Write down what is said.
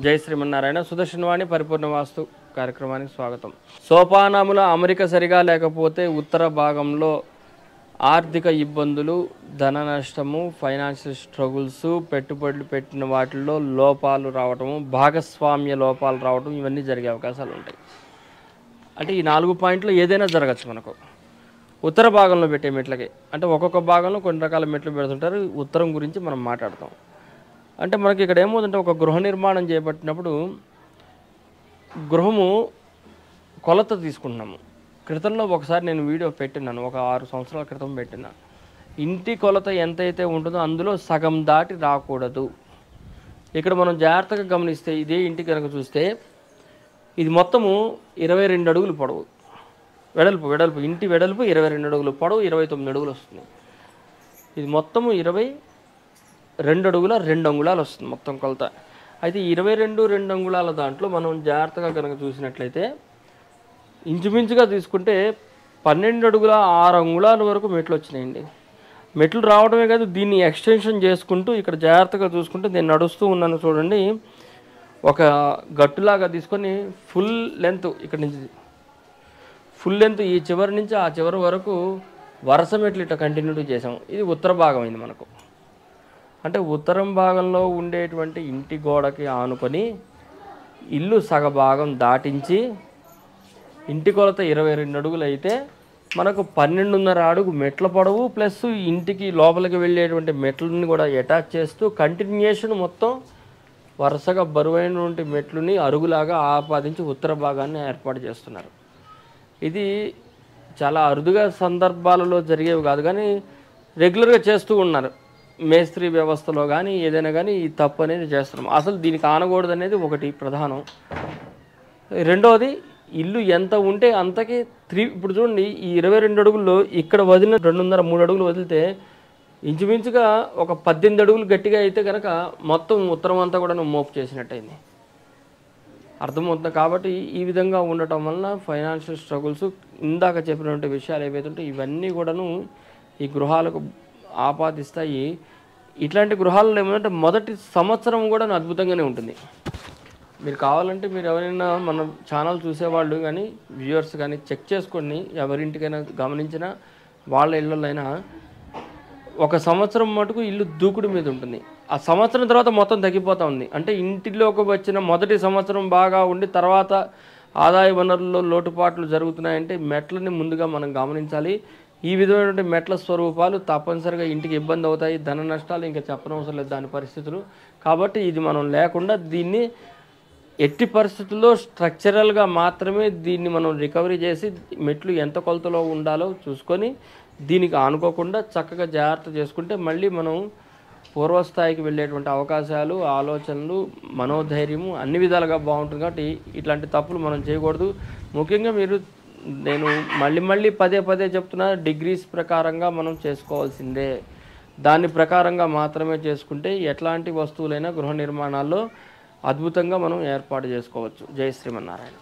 జై శ్రీమన్నారాయణ. సుదర్శనవాణి పరిపూర్ణ వాస్తు కార్యక్రమానికి స్వాగతం. సోపానముల అమరిక సరిగా లేకపోతే ఉత్తర భాగంలో ఆర్థిక ఇబ్బందులు ధన నష్టము ఫైనాన్షియల్ స్ట్రగుల్స్ పెట్టుబడులు పెట్టిన వాటిల్లో లోపాలు రావటము భాగస్వామ్య లోపాలు రావటం ఇవన్నీ జరిగే అవకాశాలు ఉంటాయి. అంటే ఈ నాలుగు పాయింట్లు ఏదైనా జరగచ్చు మనకు. ఉత్తర భాగంలో పెట్టే మెట్లకి. అంటే ఒక్కొక్క భాగంలో కొన్ని రకాల మెట్లు పెడుతుంటారు. ఉత్తరం గురించి మనం మాట్లాడతాం. అంటే మనకి ఇక్కడ ఏమవుతుందంటే ఒక గృహ నిర్మాణం చేపట్టినప్పుడు గృహము కొలత తీసుకుంటున్నాము. క్రితంలో ఒకసారి నేను వీడియో పెట్టినాను ఒక ఆరు సంవత్సరాల క్రితం పెట్టిన. ఇంటి కొలత ఎంతైతే ఉంటుందో అందులో సగం దాటి రాకూడదు. ఇక్కడ మనం జాగ్రత్తగా గమనిస్తే ఇదే ఇంటి కనుక చూస్తే ఇది మొత్తము ఇరవై రెండు అడుగులు పొడవు. వెడల్పు వెడల్పు ఇంటి వెడల్పు ఇరవై రెండు అడుగులు పొడవు ఇరవై తొమ్మిది అడుగులు వస్తుంది. ఇది మొత్తము ఇరవై రెండు అడుగుల రెండు అంగుళాలు వస్తుంది మొత్తం కొలత. అయితే ఇరవై రెండు రెండు అంగుళాల దాంట్లో మనం జాగ్రత్తగా కనుక చూసినట్లయితే ఇంచుమించుగా తీసుకుంటే పన్నెండు అడుగుల ఆరు అంగుళాల వరకు మెట్లు వచ్చినాయండి. మెట్లు రావడమే కాదు దీన్ని ఎక్స్టెన్షన్ చేసుకుంటూ ఇక్కడ జాగ్రత్తగా చూసుకుంటే నేను నడుస్తూ ఉన్నాను చూడండి. ఒక గట్టులాగా తీసుకొని ఫుల్ లెంత్ ఇక్కడ నుంచి. ఫుల్ లెంత్ ఈ చివరి నుంచి ఆ చివరి వరకు వరుస మెట్లు ఇట్లా కంటిన్యూ చేసాం ఇది ఉత్తర భాగం అయింది మనకు. అంటే ఉత్తరం భాగంలో ఉండేటువంటి ఇంటి గోడకి ఆనుకొని ఇల్లు సగభాగం దాటించి ఇంటి కొలత ఇరవై రెండు అడుగులు అయితే మనకు పన్నెండున్నర అడుగు మెట్ల పొడవు ప్లస్ ఇంటికి లోపలికి వెళ్ళేటువంటి మెట్లని కూడా అటాచ్ చేస్తూ కంటిన్యూషన్ మొత్తం వరుసగా బరువైనటువంటి మెట్లుని అరుగులాగా ఆపాదించి ఉత్తర భాగాన్ని ఏర్పాటు చేస్తున్నారు. ఇది చాలా అరుదుగా సందర్భాలలో జరిగేవి కాదు కానీ రెగ్యులర్గా చేస్తూ ఉన్నారు. మేస్త్రి వ్యవస్థలో కానీ ఏదైనా కానీ ఈ తప్పు అనేది చేస్తున్నాం. అసలు దీనికి ఆనకూడదు అనేది ఒకటి ప్రధానం. రెండవది ఇల్లు ఎంత ఉంటే అంతకి త్రీ ఇప్పుడు చూడండి ఈ ఇరవై రెండు అడుగుల్లో ఇక్కడ వదిలిన రెండున్నర మూడు అడుగులు వదిలితే ఇంచుమించుగా ఒక పద్దెనిమిది అడుగులు గట్టిగా అయితే కనుక మొత్తం ఉత్తరం అంతా కూడా మోపు చేసినట్టయింది. అర్థమవుతుంది కాబట్టి ఈ విధంగా ఉండటం వలన ఫైనాన్షియల్ స్ట్రగుల్స్ ఇందాక చెప్పినటువంటి విషయాలు ఏవైతే ఉంటాయి ఇవన్నీ కూడాను ఈ గృహాలకు ఆపాదిస్తాయి. ఇట్లాంటి గృహాలలో ఏమంటే మొదటి సంవత్సరం కూడా అద్భుతంగానే ఉంటుంది. మీరు కావాలంటే మీరు ఎవరైనా మన ఛానల్ చూసేవాళ్ళు కానీ వ్యూవర్స్ కానీ చెక్ చేసుకొని ఎవరింటికైనా గమనించినా వాళ్ళ ఇళ్ళైనా ఒక సంవత్సరం మటుకు ఇల్లు దూకుడు మీద ఉంటుంది. ఆ సంవత్సరం తర్వాత మొత్తం తగ్గిపోతూ ఉంది. అంటే ఇంటిలోకి వచ్చిన మొదటి సంవత్సరం బాగా ఉండి తర్వాత ఆదాయ వనరుల్లో లోటుపాట్లు జరుగుతున్నాయంటే మెట్లని ముందుగా మనం గమనించాలి. ఈ విధమైనటువంటి మెట్ల స్వరూపాలు తప్పనిసరిగా ఇంటికి ఇబ్బంది అవుతాయి ధన నష్టాలు ఇంకా చెప్పనవసరం లేదు దాని పరిస్థితులు. కాబట్టి ఇది మనం లేకుండా దీన్ని ఎట్టి పరిస్థితుల్లో స్ట్రక్చరల్గా మాత్రమే దీన్ని మనం రికవరీ చేసి మెట్లు ఎంత కొలతలో ఉండాలో చూసుకొని దీనికి ఆనుకోకుండా చక్కగా జాగ్రత్త చేసుకుంటే మళ్ళీ మనం పూర్వస్థాయికి వెళ్ళేటువంటి అవకాశాలు ఆలోచనలు మనోధైర్యము అన్ని విధాలుగా బాగుంటుంది. కాబట్టి ఇట్లాంటి తప్పులు మనం చేయకూడదు. ముఖ్యంగా మీరు నేను మళ్ళీ మళ్ళీ పదే పదే చెప్తున్నా డిగ్రీస్ ప్రకారంగా మనం చేసుకోవాల్సిందే. దాని ప్రకారంగా మాత్రమే చేసుకుంటే ఎట్లాంటి వస్తువులైనా గృహ నిర్మాణాల్లో అద్భుతంగా మనం ఏర్పాటు చేసుకోవచ్చు. జై శ్రీమన్నారాయణ.